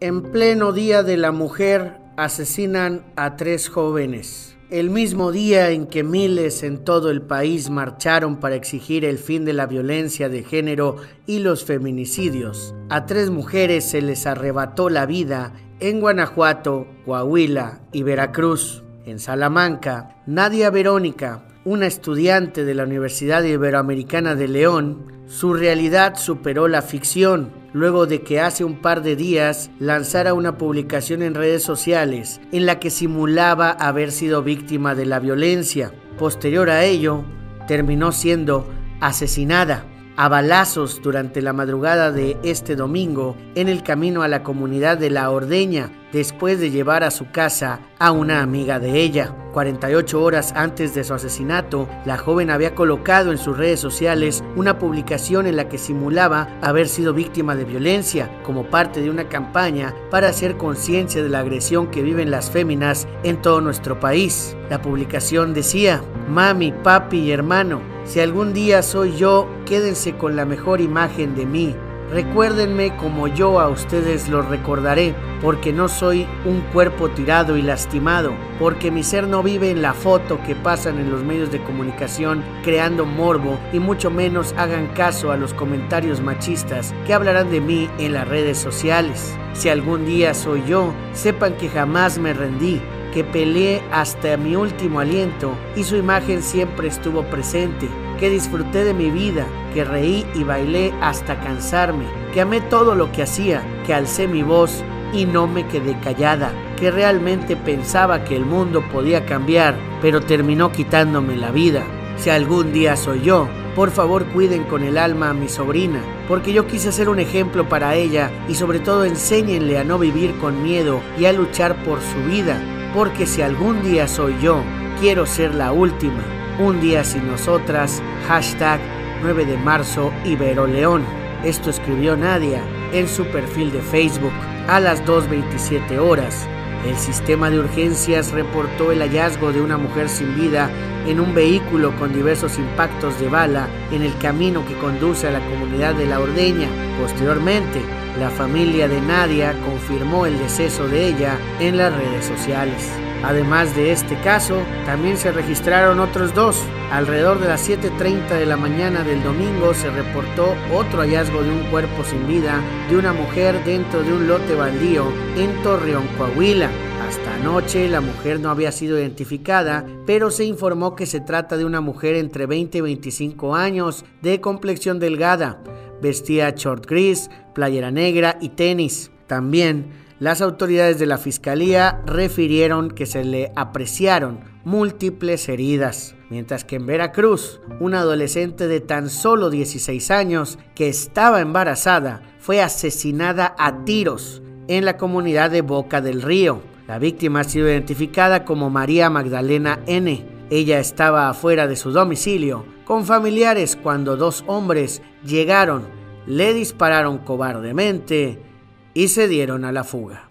En pleno Día de la Mujer asesinan a tres jóvenes. El mismo día en que miles en todo el país marcharon para exigir el fin de la violencia de género y los feminicidios, a tres mujeres se les arrebató la vida en Guanajuato, Coahuila y Veracruz. En Salamanca, Nadia Verónica, una estudiante de la Universidad Iberoamericana de León, su realidad superó la ficción luego de que hace un par de días lanzara una publicación en redes sociales en la que simulaba haber sido víctima de la violencia. Posterior a ello, terminó siendo asesinada a balazos durante la madrugada de este domingo en el camino a la comunidad de La Ordeña, después de llevar a su casa a una amiga de ella. 48 horas antes de su asesinato, la joven había colocado en sus redes sociales una publicación en la que simulaba haber sido víctima de violencia como parte de una campaña para hacer conciencia de la agresión que viven las féminas en todo nuestro país. La publicación decía, mami, papi y hermano, si algún día soy yo, quédense con la mejor imagen de mí. Recuérdenme como yo a ustedes los recordaré, porque no soy un cuerpo tirado y lastimado, porque mi ser no vive en la foto que pasan en los medios de comunicación creando morbo y mucho menos hagan caso a los comentarios machistas que hablarán de mí en las redes sociales. Si algún día soy yo, sepan que jamás me rendí, que peleé hasta mi último aliento y su imagen siempre estuvo presente, que disfruté de mi vida, que reí y bailé hasta cansarme, que amé todo lo que hacía, que alcé mi voz y no me quedé callada, que realmente pensaba que el mundo podía cambiar, pero terminó quitándome la vida. Si algún día soy yo, por favor cuiden con el alma a mi sobrina, porque yo quise ser un ejemplo para ella y sobre todo enséñenle a no vivir con miedo y a luchar por su vida, porque si algún día soy yo, quiero ser la última. Un día sin nosotras, hashtag 9 de marzo Ibero León. Esto escribió Nadia en su perfil de Facebook a las 2.27 horas. El sistema de urgencias reportó el hallazgo de una mujer sin vida en un vehículo con diversos impactos de bala en el camino que conduce a la comunidad de La Ordeña. Posteriormente, la familia de Nadia confirmó el deceso de ella en las redes sociales. Además de este caso, también se registraron otros dos. Alrededor de las 7.30 de la mañana del domingo se reportó otro hallazgo de un cuerpo sin vida de una mujer dentro de un lote baldío en Torreón, Coahuila. Anoche la mujer no había sido identificada, pero se informó que se trata de una mujer entre 20 y 25 años, de complexión delgada. Vestía short gris, playera negra y tenis. También las autoridades de la fiscalía refirieron que se le apreciaron múltiples heridas, mientras que en Veracruz, una adolescente de tan solo 16 años que estaba embarazada fue asesinada a tiros en la comunidad de Boca del Río. La víctima ha sido identificada como María Magdalena N. Ella estaba afuera de su domicilio con familiares cuando dos hombres llegaron, le dispararon cobardemente y se dieron a la fuga.